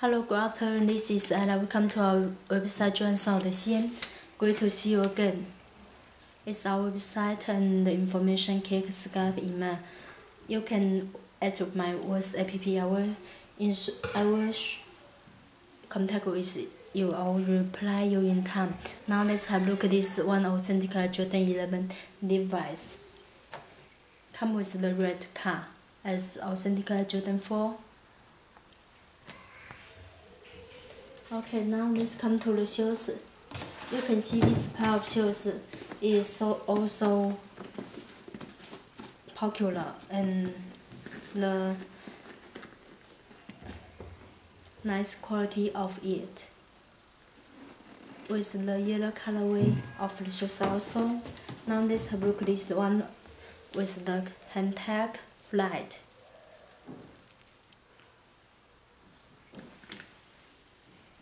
Hello, good afternoon. This is Ella. Welcome to our website, Xian. Great to see you again. It's our website and the information KIK Skype email. You can add my voice app. I will, I will contact with you. I will reply you in time. Now let's have a look at this one authentic Jordan 11 Levi's. Come with the red car as authentic Jordan 4. Okay, now let's come to the shoes. You can see this pair of shoes is so also popular and the nice quality of it with the yellow colorway of the shoes also. Now let's have a look at this one with the hand tag flight.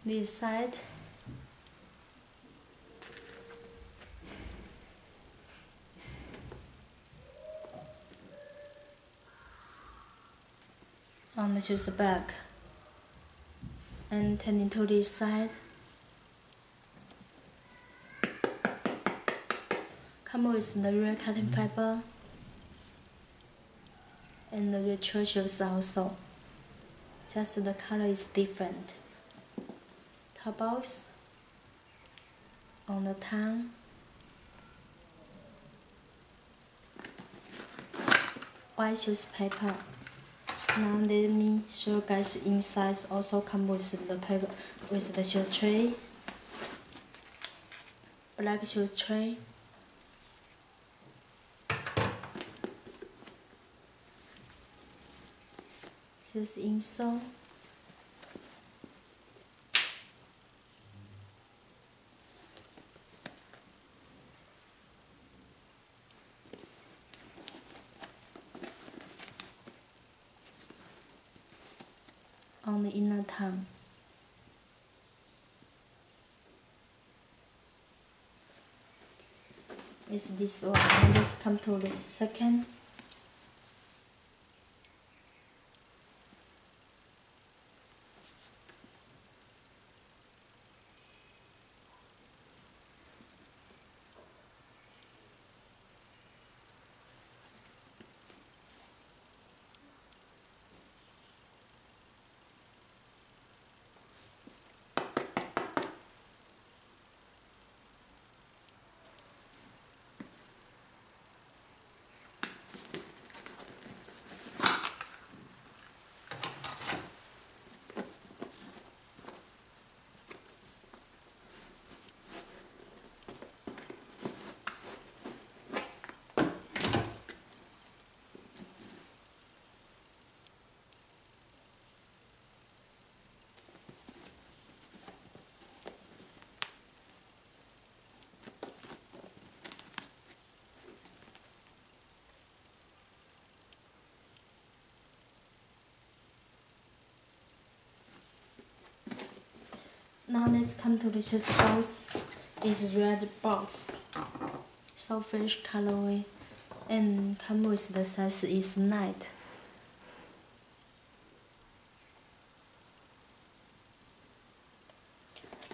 This side. On the shoes back. And turning to this side. Come with the real cotton mm-hmm. fiber. And the rear shoes also. Just the color is different box on the tongue white paper now let me show you guys inside. Also come with the paper with the shoe tray. Black shoe tray. Shoes insole on the inner tongue. Is this one? Let's come to the second. Now let's come to shoes box. It's red box, So fresh colorway, and come with the size is night.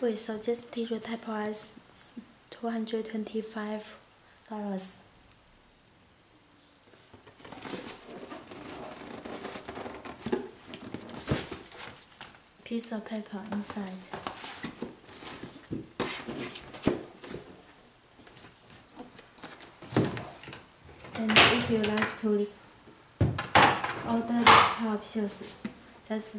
We suggest retail price two hundred twenty five dollars. Piece of paper inside. And if you like to order this pair of shoes, just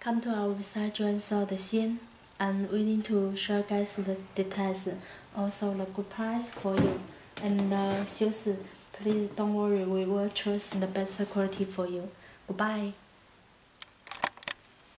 come to our website, join Sao the Xian, and willing to share guys the details, also the good price for you. And the shoes, please don't worry, we will choose the best quality for you. Goodbye.